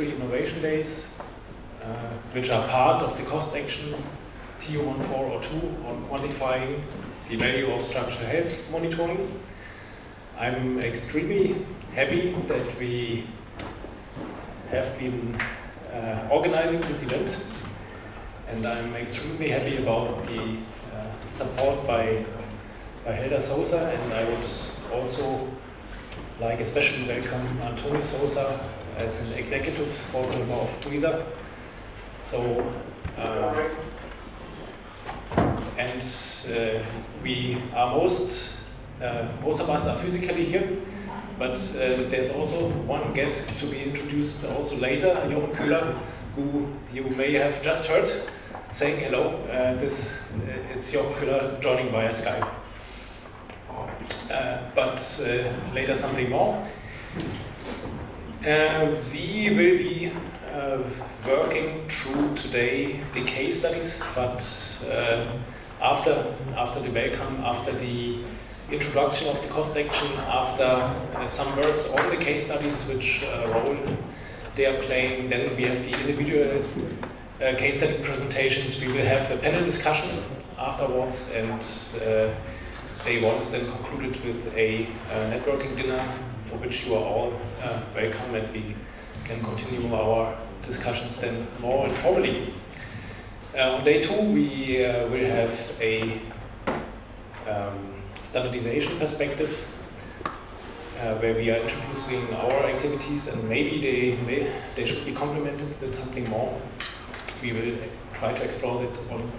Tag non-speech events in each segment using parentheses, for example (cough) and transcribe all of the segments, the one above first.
Industry Innovation Days, uh, which are part of the cost action TU1402 on quantifying the value of structural health monitoring. I'm extremely happy that we have been uh, organizing this event and I'm extremely happy about the uh, support by by Helder Sousa, and I would also like especially welcome Antonio Sousa as an executive board member of BRISA. So, uh, and uh, we are most, uh, most of us are physically here, but uh, there's also one guest to be introduced also later, Jochen Köhler, who you may have just heard saying hello. Uh, this is Jochen Köhler joining via Skype. Uh, but uh, later something more. Uh, we will be working through today the case studies, but after after the welcome, after the introduction of the cost action, after uh, some words on the case studies, which uh, role they are playing, then we have the individual uh, case study presentations. We will have a panel discussion afterwards, and Day one is then concluded with a uh, networking dinner for which you are all uh, welcome and we can continue our discussions then more informally. Uh, on day two, we will have a um, standardization perspective uh, where we are introducing our activities and maybe they, may, they should be complemented with something more. We will try to explore that on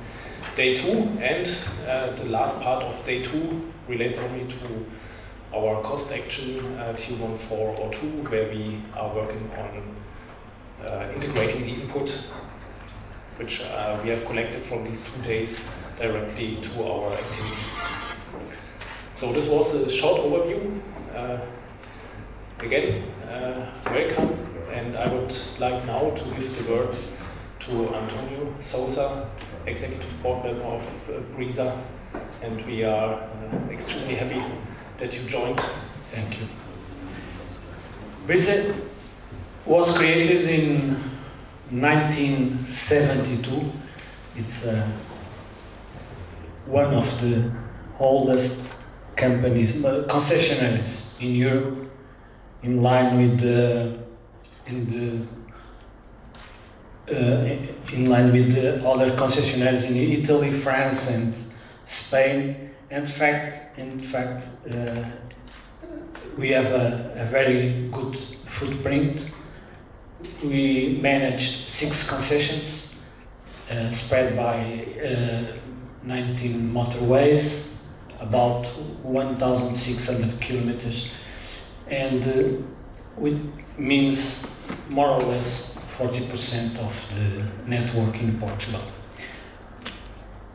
day two, and uh, the last part of day two relates only to our cost action uh, TU1402, where we are working on uh, integrating the input which uh, we have collected from these two days directly to our activities. So this was a short overview. Uh, again, uh, welcome, and I would like now to give the word to Antonio Sousa, executive board member of uh, BRISA, and we are uh, extremely happy that you joined. Thank you. BRISA was created in 1972. It's uh, one of the oldest companies, uh, concessionaires in Europe, in line with the in the in line with the other concessionaires in Italy, France, and Spain. In fact, in fact, uh, we have a, a, very good footprint. We managed six concessions uh, spread by uh, 19 motorways, about 1,600 kilometers, and uh, which means more or less 40% of the network in Portugal.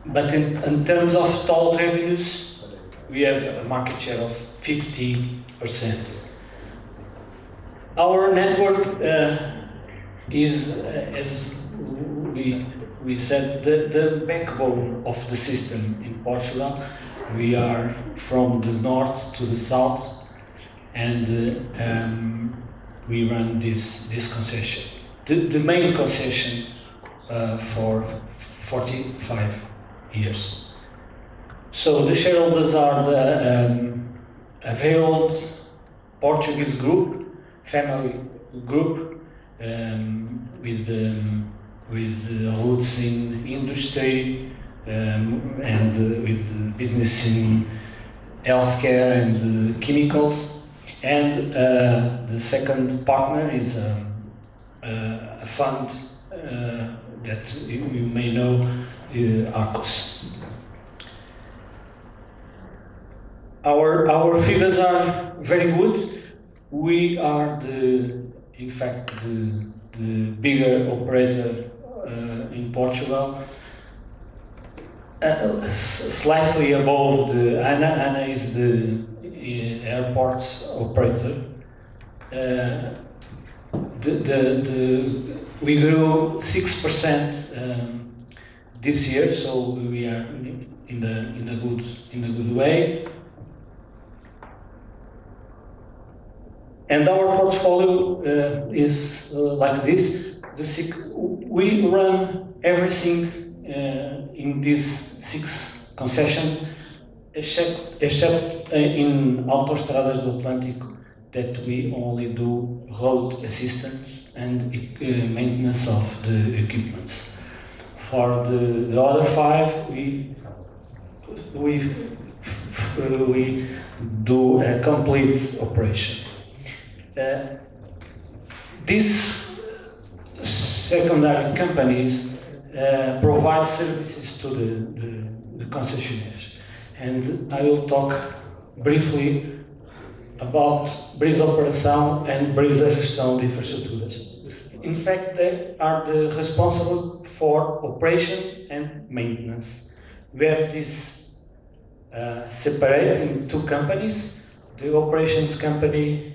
But in, in terms of toll revenues, we have a market share of 50%. Our network uh, is, uh, as we, we said, the, the backbone of the system in Portugal. We are from the north to the south, and uh, um, we run this, this concession the, the main concession uh, for 45 years. So the shareholders are the um, availed Portuguese group, family group, um, with um, with roots in industry um, and uh, with business in healthcare and uh, chemicals. And uh, the second partner is um, uh, a fund uh, that you, you, may know, uh, Arcus. Our, our figures are very good. We are the, in fact, the, the bigger operator uh, in Portugal. Uh, slightly above the ANA. ANA is the uh, airports operator. Uh, the, the, the, we grew 6% um, this year, so we are in the in a good in a good way. and our portfolio uh, is uh, like this. The we run everything uh, in these six concessions, except, except uh, in Auto-Estradas do Atlântico, that we only do road assistance and uh, maintenance of the equipment. For the, the other five, we we uh, we do a complete operation. Uh, these secondary companies uh, provide services to the, the, the concessionaires. And I will talk briefly about Brisa Operação and Brisa Gestão de Infraestruturas. In fact, they are the responsible for operation and maintenance. We have this uh, separate in two companies. The operations company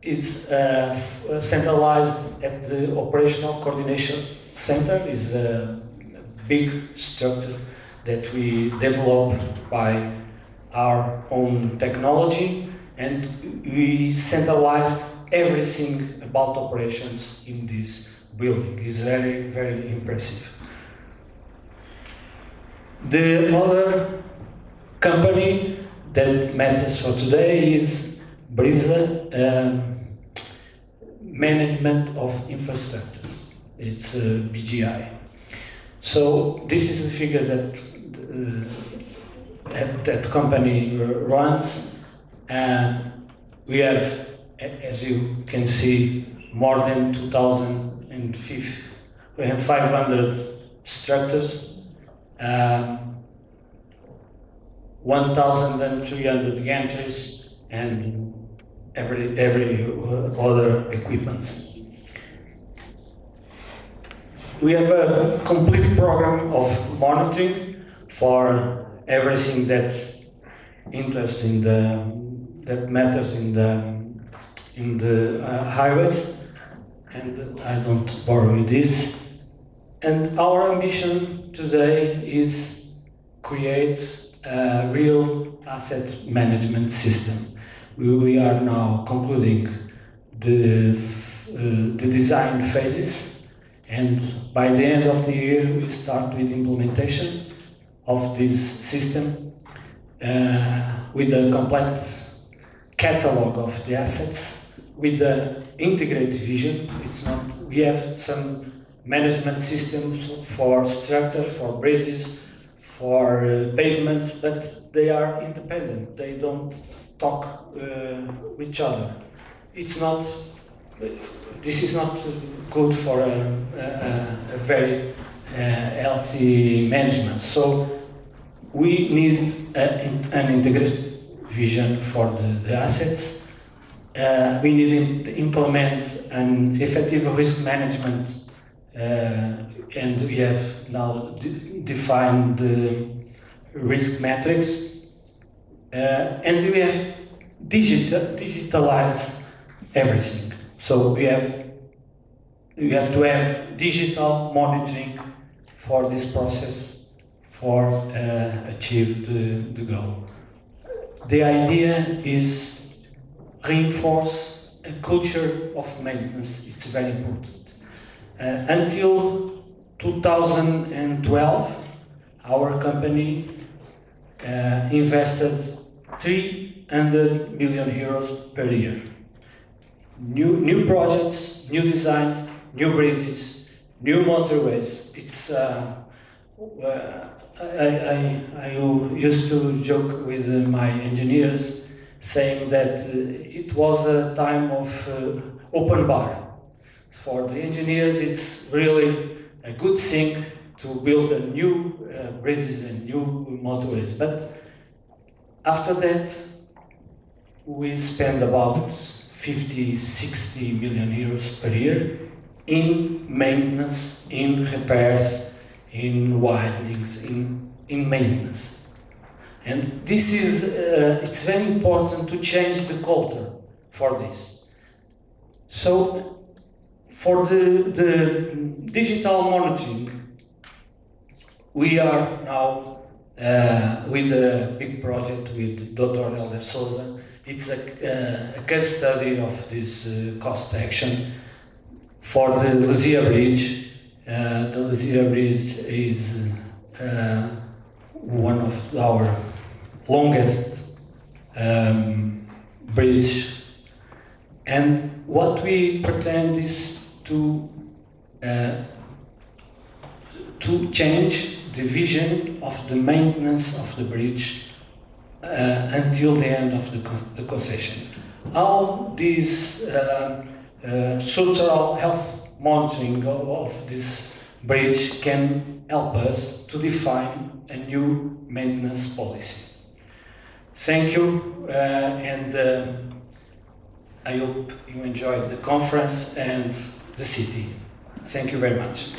is uh, centralized at the Operational Coordination Center, is a big structure that we develop by our own technology and we centralized everything about operations in this building. It's very, very impressive. The other company that matters for today is Brisa. Um, management of infrastructures. It's uh, BGI. So this is the figures that uh, that company runs, and we have, as you can see, more than 2,500 structures, um, 1,300 gantries, and every, every other equipments. We have a complete program of monitoring for everything that interests in the that matters in the in the uh, highways, and I don't borrow this. And our ambition today is create a real asset management system. We are now concluding the, uh, the design phases. And by the end of the year we start with implementation of this system uh, with a complete catalog of the assets with the integrated vision. It's not, we have some management systems for structures, for bridges, for uh, pavements, but they are independent. They don't talk uh, with each other. It's not, this is not good for a, a, a very healthy management. So we need a, an integrated vision for the, the assets. Uh, we need to implement an effective risk management uh, and we have now de defined the risk metrics uh, and we have digital, digitalized everything. So we have, we have to have digital monitoring for this process for uh, achieve the, the goal. The idea is reinforce a culture of maintenance. It's very important. Uh, until 2012, our company uh, invested 300 million euros per year. New, new projects, new designs, new bridges, new motorways. It's, uh, uh, I, I, I, used to joke with my engineers saying that uh, it was a time of uh, open bar. For the engineers, it's really a good thing to build a new uh, bridges and new motorways. But after that, we spend about 50, 60 million euros per year in maintenance, in repairs, in widenings, in, in maintenance. And this is, uh, it's very important to change the culture for this. So, for the, the digital monitoring, we are now uh, with a big project with Dr. Helder Sousa. It's a, uh, a case study of this uh, cost action for the Lezíria Bridge. Uh, the Lezíria Bridge is uh, one of our longest um, bridge and what we pretend is to uh, to change the vision of the maintenance of the bridge uh, until the end of the, the concession. How this uh, uh, structural health monitoring of, this bridge can help us to define a new maintenance policy. Thank you, uh, and uh, I hope you enjoyed the conference and the city. Thank you very much.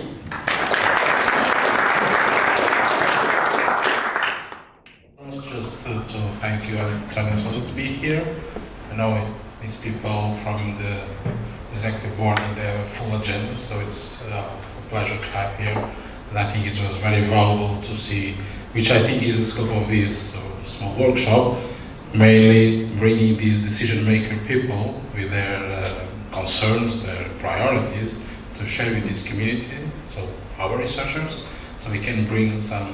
Just to, to thank you, Antonio, to be here. I know these people from the executive board and a full agenda, so it's uh, a pleasure to have here. And I think it was very valuable to see, which I think is the scope of this uh, small workshop, mainly bringing these decision maker people with their uh, concerns, their priorities, to share with this community, so our researchers, so we can bring some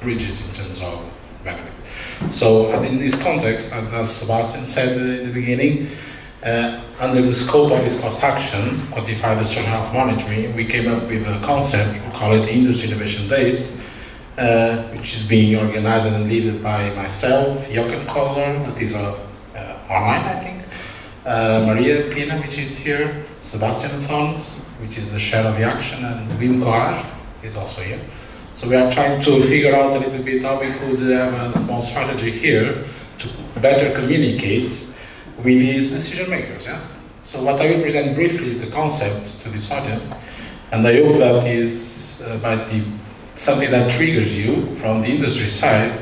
bridges in terms of benefit. So in this context, as Sebastian said in the beginning, uh, under the scope of this cost action, quantify the structural health monitoring, we came up with a concept, we call it Industry Innovation Days, uh, which is being organized and led by myself, Jochen Köhler, that is uh, online, I think, uh, Maria Pina, which is here, Sebastian Thöns, which is the chair of the action, and Wim Courage is also here. So we are trying to figure out a little bit how we could have a small strategy here to better communicate with these decision makers, yes? So what I will present briefly is the concept to this audience, and I hope that is uh, might be something that triggers you from the industry side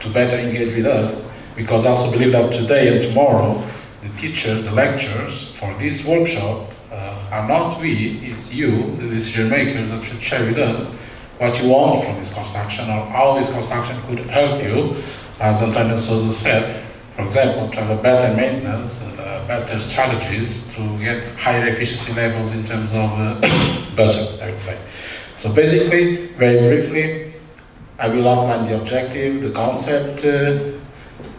to better engage with us, because I also believe that today and tomorrow, the teachers, the lecturers for this workshop uh, are not we, it's you, the decision makers that should share with us what you want from this construction or how this construction could help you, as Antonio Sousa said, for example, to have a better maintenance, uh, better strategies to get higher efficiency levels in terms of uh, (coughs) budget, I would say. So basically, very briefly, I will outline the objective, the concept, uh,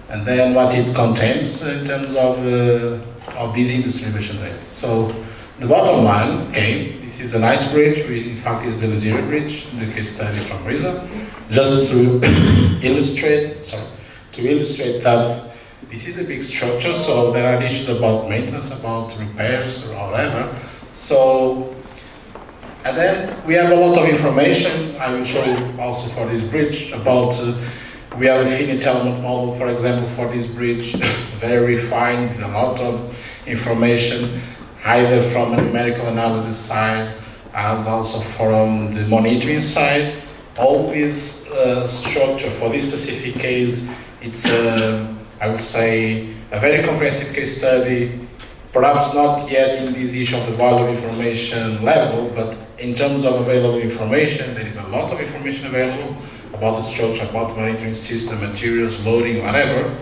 and then what it contains in terms of, uh, of these industry mission days. So the bottom line came, this is a nice bridge, which in fact is the Lezíria Bridge, the case study from Brisa, just to (coughs) illustrate, sorry, to illustrate that this is a big structure, so there are issues about maintenance, about repairs or whatever. So, and then we have a lot of information, I will show you also for this bridge, about, uh, we have a finite element model, for example, for this bridge, (coughs) very refined, a lot of information, either from a numerical analysis side, as also from the monitoring side. All this uh, structure for this specific case, it's a, I would say, a very comprehensive case study, perhaps not yet in this issue of the value information level, but in terms of available information, there is a lot of information available about the structure, about monitoring system, materials, loading, whatever.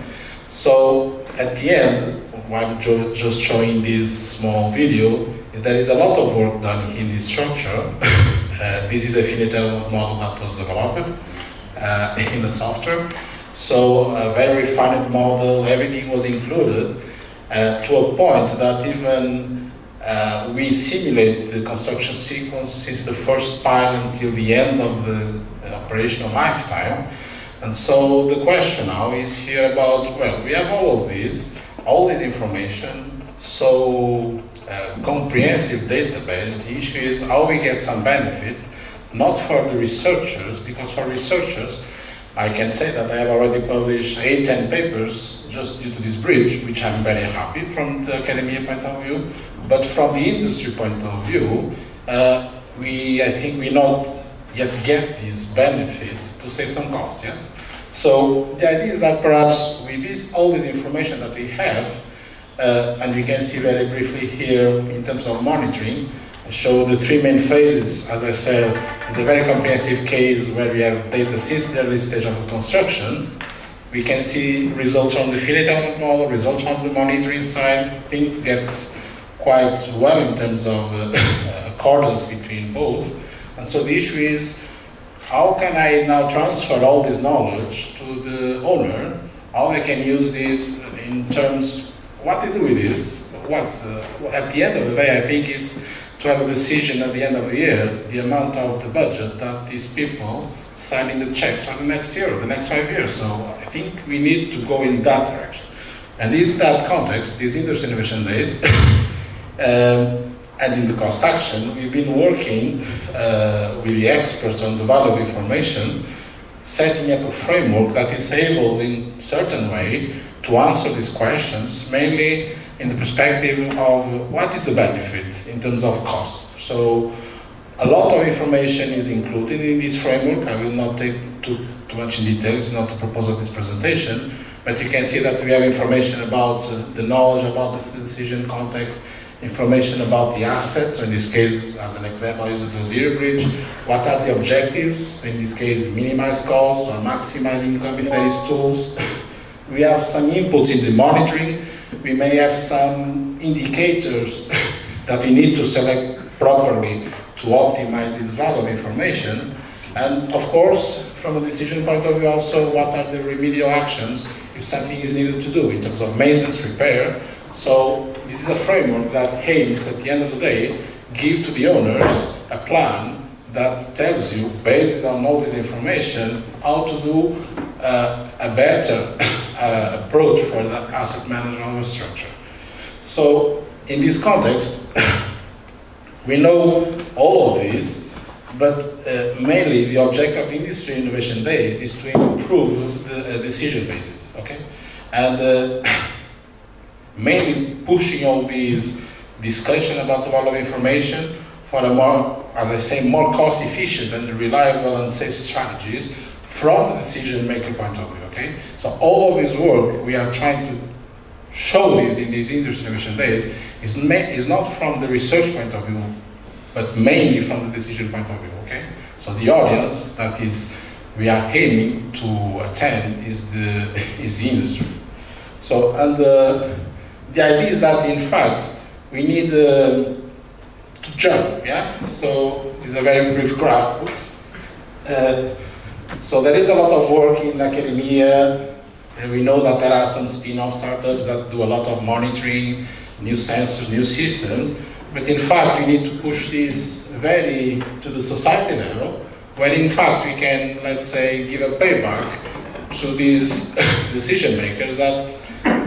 So at the end, I'm just showing this small video, there is a lot of work done in this structure. (laughs) uh, this is a finite model that was developed uh, (laughs) in the software. So a very refined model, everything was included uh, to a point that even uh, we simulate the construction sequence since the first pile until the end of the operational lifetime. And so the question now is here about, well, we have all of this, all this information, so uh, comprehensive database, the issue is how we get some benefit, not for the researchers, because for researchers, I can say that I have already published eight, ten papers just due to this bridge, which I'm very happy from the academia point of view, but from the industry point of view, uh, we, I think we not yet get this benefit to save some costs, yes? So the idea is that perhaps with this, all this information that we have, uh, and we can see very briefly here in terms of monitoring, show the three main phases. As I said, it's a very comprehensive case where we have data since the early stage of construction. We can see results from the finite element model, results from the monitoring side. Things get quite well in terms of uh, (coughs) accordance between both. And so the issue is, how can I now transfer all this knowledge to the owner? How I can use this in terms, what to do with this? What, uh, at the end of the day, I think is to have a decision at the end of the year, the amount of the budget that these people signing the checks for the next year, the next five years. So I think we need to go in that direction. And in that context, these industry innovation days, (coughs) um, and in the construction, we've been working uh, with the experts on the value of information, setting up a framework that is able in certain way to answer these questions, mainly in the perspective of what is the benefit in terms of cost. So a lot of information is included in this framework. I will not take too, too much in details, not to propose this presentation, but you can see that we have information about uh, the knowledge about the decision context, information about the assets, in this case, as an example, I use the zero bridge. What are the objectives? In this case, minimize costs or maximize income if there is tools. (coughs) we have some inputs in the monitoring, we may have some indicators (laughs) that we need to select properly to optimize this value of information. And of course, from a decision point of view also, what are the remedial actions if something is needed to do in terms of maintenance, repair. So this is a framework that aims, at the end of the day, give to the owners a plan that tells you, based on all this information, how to do uh, a better (laughs) uh, approach for the asset management structure. So in this context, (coughs) we know all of this, but uh, mainly the objective of Industry Innovation Days is to improve the uh, decision basis, okay? And uh, (coughs) mainly pushing all these discussion about the value of information for a more, as I say, more cost efficient and reliable and safe strategies from the decision maker point of view, okay? So all of this work we are trying to show this in these industry innovation days is, is not from the research point of view, but mainly from the decision point of view, okay? So the audience that is we are aiming to attend is the, (laughs) is the industry. So, and uh, the idea is that in fact, we need uh, to jump, yeah? So, it's a very brief graph. Uh, so there is a lot of work in academia, and we know that there are some spin-off startups that do a lot of monitoring, new sensors, new systems, but in fact we need to push this very to the society level, where in fact we can, let's say, give a payback to these (coughs) decision makers that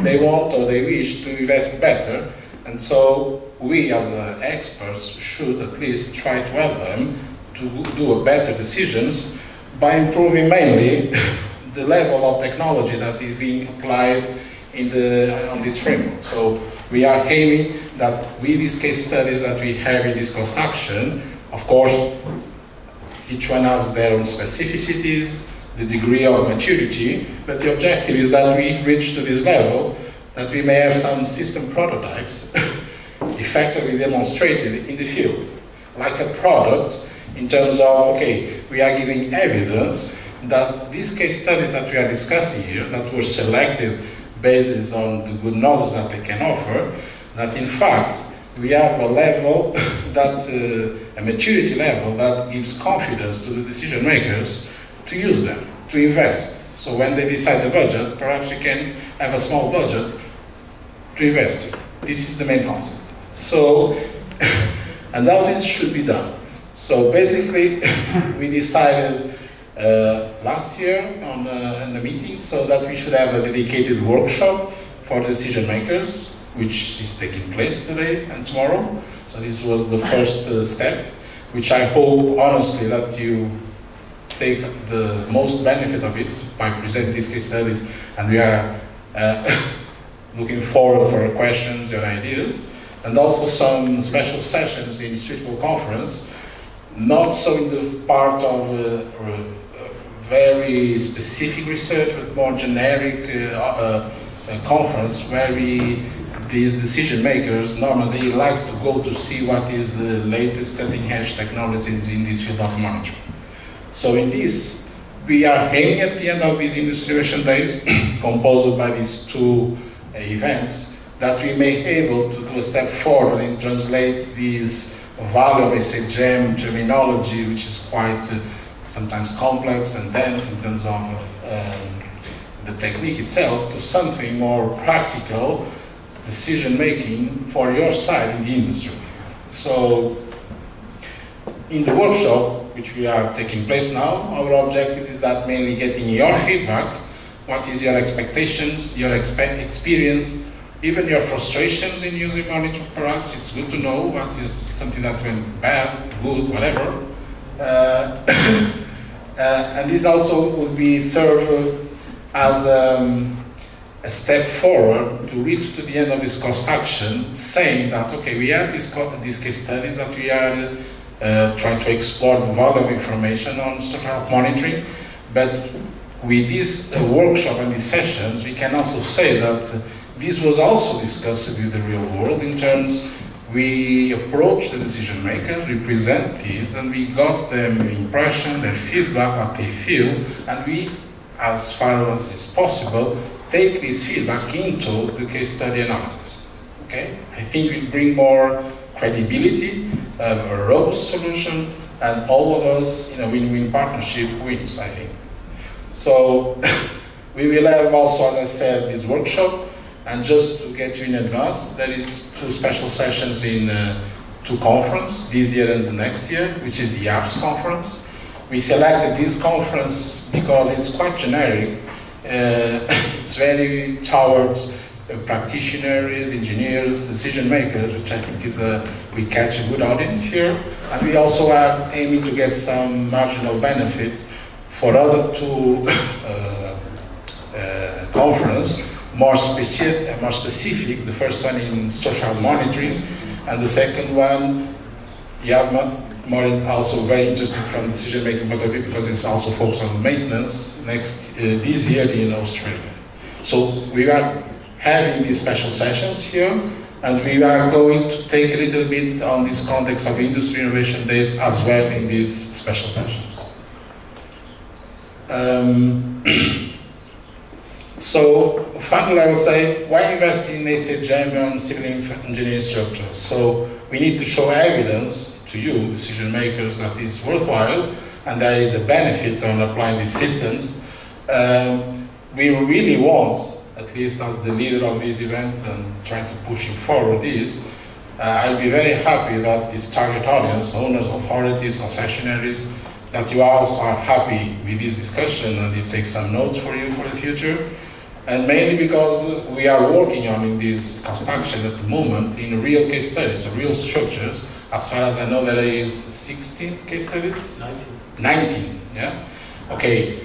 they want or they wish to invest better, and so we as experts should at least try to help them to do better decisions by improving mainly (laughs) the level of technology that is being applied in the, on this framework. So we are aiming that with these case studies that we have in this construction, of course, each one has their own specificities, the degree of maturity, but the objective is that we reach to this level that we may have some system prototypes (laughs) effectively demonstrated in the field, like a product in terms of, okay, we are giving evidence that these case studies that we are discussing here, that were selected based on the good knowledge that they can offer, that in fact we have a level (coughs) that, uh, a maturity level that gives confidence to the decision makers to use them, to invest. So when they decide the budget, perhaps you can have a small budget to invest in. This is the main concept. So, (coughs) and how this should be done. So basically, (laughs) we decided uh, last year on uh, in the meeting so that we should have a dedicated workshop for decision makers, which is taking place today and tomorrow. So this was the first uh, step, which I hope honestly that you take the most benefit of it by presenting these case studies, and we are uh, (laughs) looking forward for questions and ideas, and also some special sessions in Streetwall Conference not so in the part of uh, uh, very specific research, but more generic uh, conference where we these decision makers normally like to go to see what is the latest cutting edge technologies in this field of monitoring. So in this, we are aiming at the end of these Industrialization Days, (clears throat) composed by these two uh, events, that we may be able to do a step forward and translate these value of SHM terminology, which is quite uh, sometimes complex and dense in terms of um, the technique itself, to something more practical decision making for your side in the industry. So, in the workshop, which we are taking place now, our objective is that mainly getting your feedback, what is your expectations, your expe experience, even your frustrations in using monitoring products. It's good to know what is something that went bad, good, whatever. Uh, (coughs) uh, and this also would be served as um, a step forward to reach to the end of this construction, saying that, okay, we have these, these case studies that we are uh, trying to explore the value of information on structural monitoring, but with this uh, workshop and these sessions, we can also say that this was also discussed with the real world in terms we approach the decision makers, we present these, and we got their impression, their feedback, what they feel, and we, as far as is possible, take this feedback into the case study analysis. Okay? I think we bring more credibility, um, a robust solution, and all of us in a win-win partnership wins, I think. So (coughs) we will have also, as I said, this workshop and just to get you in advance, there is two special sessions in uh, two conferences, this year and the next year, which is the APS conference. We selected this conference because it's quite generic. Uh, (laughs) it's very towards practitioners, engineers, decision makers, which I think is a, we catch a good audience here. And we also are aiming to get some marginal benefit for other two (laughs) uh, uh, conference more specific, uh, more specific, the first one in structural monitoring, and the second one, yeah, more also very interesting from decision making point of view because it's also focused on maintenance next uh, this year in Australia. So we are having these special sessions here, and we are going to take a little bit on this context of industry innovation days as well in these special sessions. Um, (clears throat) So finally, I would say, why invest in SHM on civil engineering structures? So we need to show evidence to you, decision makers, that it's worthwhile and there is a benefit on applying these systems. Um, we really want, at least as the leader of this event and trying to push it forward this, uh, I'll be very happy that this target audience, owners, authorities, concessionaries, that you also are happy with this discussion and it takes some notes for you for the future and mainly because we are working on in this construction at the moment in real case studies, real structures. As far as I know, there is 16 case studies? 19. 19, yeah? Okay,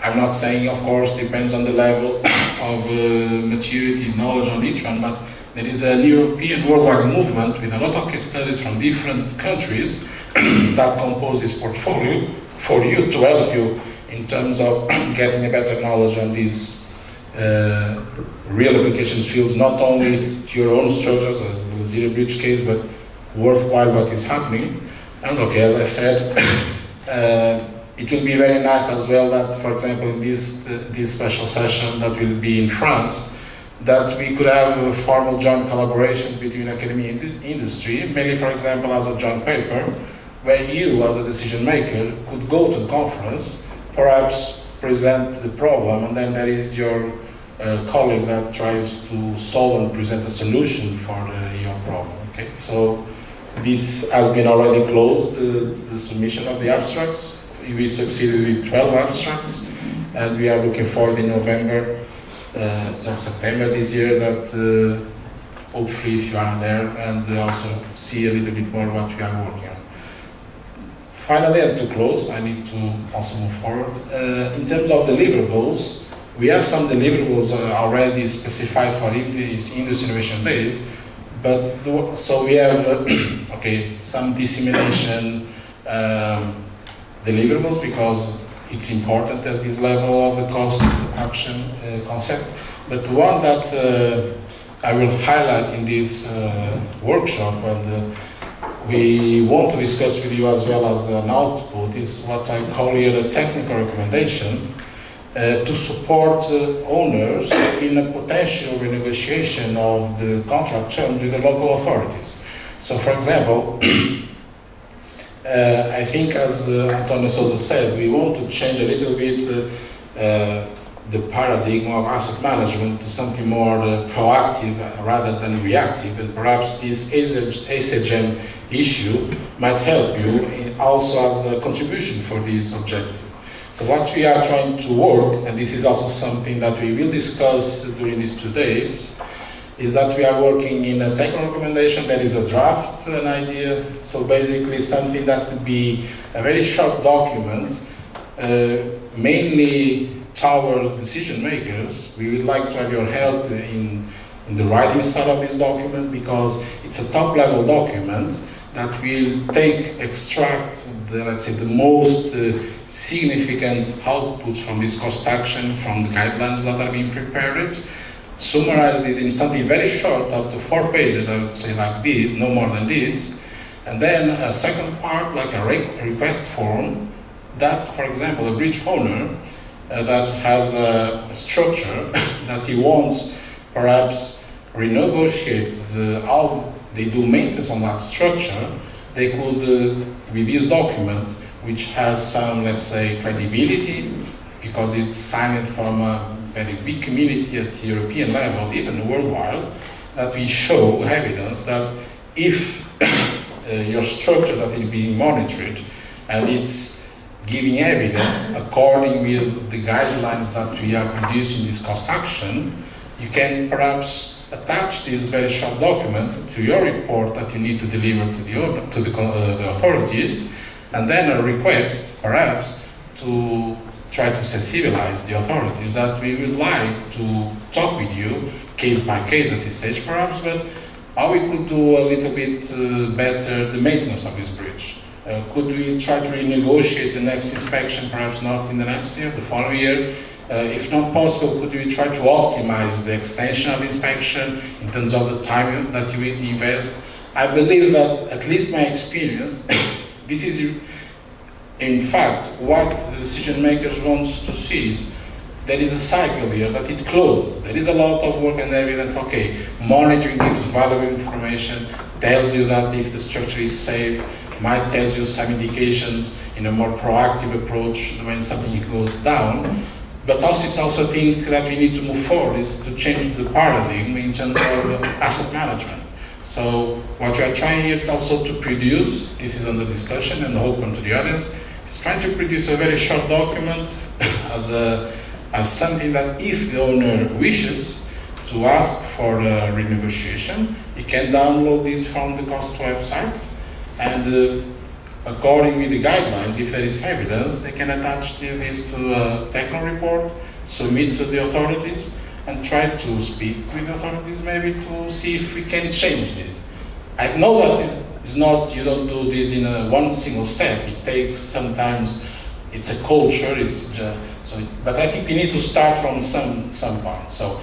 I'm not saying, of course, depends on the level (coughs) of uh, maturity, knowledge on each one, but there is a European worldwide movement with a lot of case studies from different countries (coughs) that compose this portfolio for you to help you in terms of (coughs) getting a better knowledge on these uh, real applications fields, not only to your own structures, as the zero bridge case, but worthwhile what is happening. And okay, as I said, (coughs) uh, it will be very nice as well that, for example, in this, uh, this special session that will be in France, that we could have a formal joint collaboration between academy and industry, maybe, for example, as a joint paper, where you, as a decision maker, could go to the conference, perhaps present the problem, and then there is your uh, colleague that tries to solve and present a solution for uh, your problem. Okay, so this has been already closed, the, the submission of the abstracts. We succeeded with 12 abstracts, and we are looking forward in November, uh, September this year that uh, hopefully if you are there and also see a little bit more what we are working on. Finally, and to close, I need to also move forward. Uh, in terms of deliverables, we have some deliverables already specified for these Indus Innovation Days, but the, so we have, uh, (clears throat) okay, some dissemination um, deliverables because it's important at this level of the cost action uh, concept. But one that uh, I will highlight in this uh, workshop and uh, we want to discuss with you as well as an output is what I call here a technical recommendation uh, to support uh, owners in a potential renegotiation of the contract terms with the local authorities. So for example, (clears throat) uh, I think as uh, Antonio Sousa said, we want to change a little bit uh, the paradigm of asset management to something more uh, proactive rather than reactive. And perhaps this ASGM issue might help you also as a contribution for this objective. So what we are trying to work, and this is also something that we will discuss during these two days, is that we are working in a technical recommendation that is a draft, an idea, so basically something that could be a very short document, uh, mainly towards decision makers. We would like to have your help in, in the writing side of this document because it's a top level document that will take, extract, the, let's say, the most uh, significant outputs from this cost action, from the guidelines that are being prepared, summarize this in something very short, up to four pages, I would say like this, no more than this, and then a second part, like a re request form, that, for example, a bridge owner uh, that has a structure (coughs) that he wants perhaps renegotiate the, how they do maintenance on that structure, they could, uh, with this document, which has some, let's say, credibility, because it's signed from a very big community at the European level, even worldwide, that we show evidence that if (coughs) uh, your structure that is being monitored and it's giving evidence according with the guidelines that we are producing this cost action, you can perhaps attach this very short document to your report that you need to deliver to the, to the, uh, the authorities, and then a request, perhaps, to try to sensibilize the authorities that we would like to talk with you, case by case at this stage perhaps, but how we could do a little bit uh, better the maintenance of this bridge. Uh, could we try to renegotiate the next inspection, perhaps not in the next year, the following year? Uh, if not possible, could we try to optimize the extension of inspection in terms of the time that you invest? I believe that, at least my experience, (coughs) this is in fact what the decision makers want to see is there is a cycle here that it closes. There is a lot of work and evidence, okay, monitoring gives valuable information, tells you that if the structure is safe, might tells you some indications in a more proactive approach when something goes down. But also it's also a thing that we need to move forward is to change the paradigm in terms of asset management. So what we are trying here also to produce, this is under discussion and open to the audience, is trying to produce a very short document (coughs) as, a, as something that if the owner wishes to ask for a renegotiation, he can download this from the cost website and uh, according with the guidelines, if there is evidence, they can attach this to a technical report, submit to the authorities, and try to speak with the authorities maybe to see if we can change this. I know that it's not, you don't do this in a one single step. It takes sometimes, it's a culture, it's just, so, but I think we need to start from some, some point. So,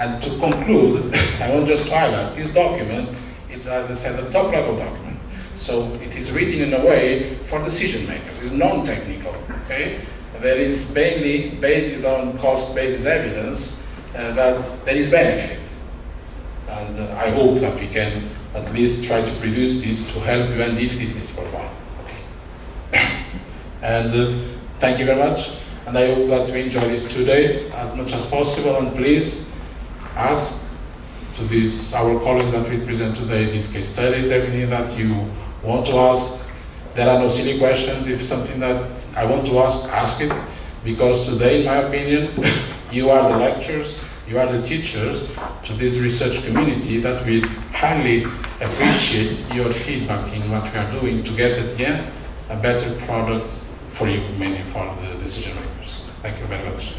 and to conclude, (laughs) I want just to highlight this document, it's as I said, a top level document so it is written in a way for decision makers. It's non-technical. Okay, there is mainly based on cost-basis evidence uh, that there is benefit, and uh, I hope that we can at least try to produce this to help you, and if this is worthwhile. Okay. (coughs) and uh, thank you very much, and I hope that we enjoy these two days as much as possible, and please ask to these our colleagues that we present today these case studies, everything that you want to ask. There are no silly questions. If something that I want to ask, ask it. Because today, in my opinion, (laughs) you are the lecturers, you are the teachers to this research community that we highly appreciate your feedback in what we are doing to get at the end a better product for you, mainly for the decision makers. Thank you very much.